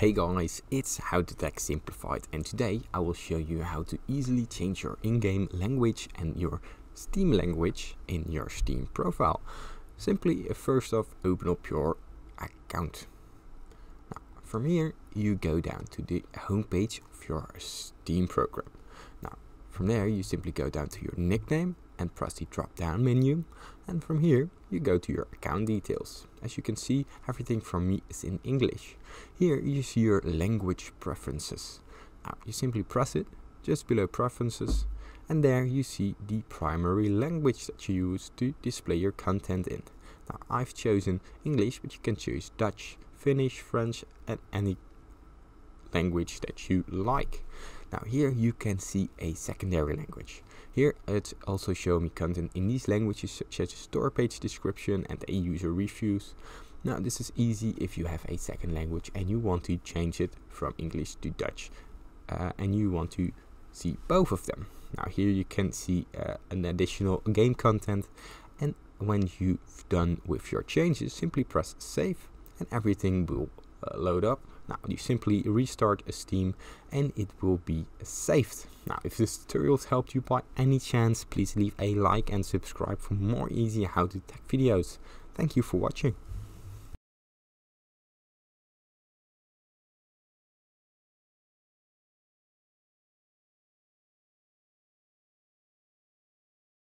Hey guys, it's How to Tech Simplified and today I will show you how to easily change your in-game language and your Steam language in your Steam profile. Simply uh, first off open up your account. Now from here you go down to the homepage of your Steam program. From there you simply go down to your nickname and press the drop down menu and from here you go to your account details. As you can see everything from me is in English. Here you see your language preferences. Now you simply press it just below preferences and there you see the primary language that you use to display your content in. Now I've chosen English but you can choose Dutch, Finnish, French and any language that you like. Now here you can see a secondary language. Here it also shows me content in these languages such as store page description and a user reviews. Now this is easy if you have a second language and you want to change it from English to Dutch uh, and you want to see both of them. Now here you can see uh, an additional game content and when you've done with your changes simply press save and everything will uh, load up now you simply restart Steam and it will be saved. Now if this tutorial helped you by any chance please leave a like and subscribe for more easy how to tech videos. Thank you for watching.